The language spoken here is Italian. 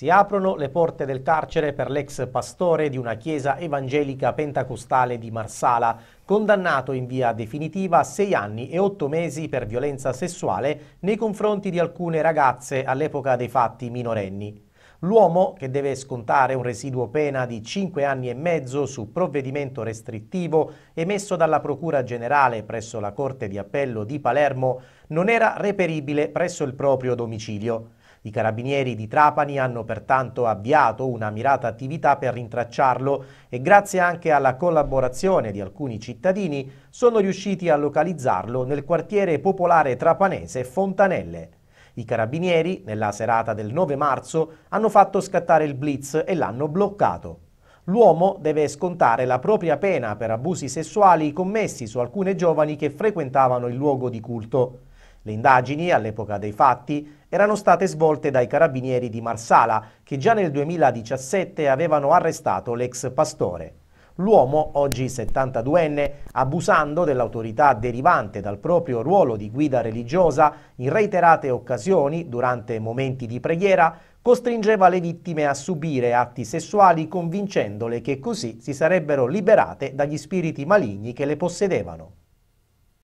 Si aprono le porte del carcere per l'ex pastore di una chiesa evangelica pentecostale di Marsala, condannato in via definitiva a sei anni e otto mesi per violenza sessuale nei confronti di alcune ragazze all'epoca dei fatti minorenni. L'uomo, che deve scontare un residuo pena di cinque anni e mezzo su provvedimento restrittivo emesso dalla Procura Generale presso la Corte di Appello di Palermo, non era reperibile presso il proprio domicilio. I carabinieri di Trapani hanno pertanto avviato una mirata attività per rintracciarlo e grazie anche alla collaborazione di alcuni cittadini sono riusciti a localizzarlo nel quartiere popolare trapanese Fontanelle. I carabinieri, nella serata del 9 marzo, hanno fatto scattare il blitz e l'hanno bloccato. L'uomo deve scontare la propria pena per abusi sessuali commessi su alcune giovani che frequentavano il luogo di culto. Le indagini, all'epoca dei fatti, erano state svolte dai carabinieri di Marsala, che già nel 2017 avevano arrestato l'ex pastore. L'uomo, oggi 72enne, abusando dell'autorità derivante dal proprio ruolo di guida religiosa, in reiterate occasioni, durante momenti di preghiera, costringeva le vittime a subire atti sessuali convincendole che così si sarebbero liberate dagli spiriti maligni che le possedevano.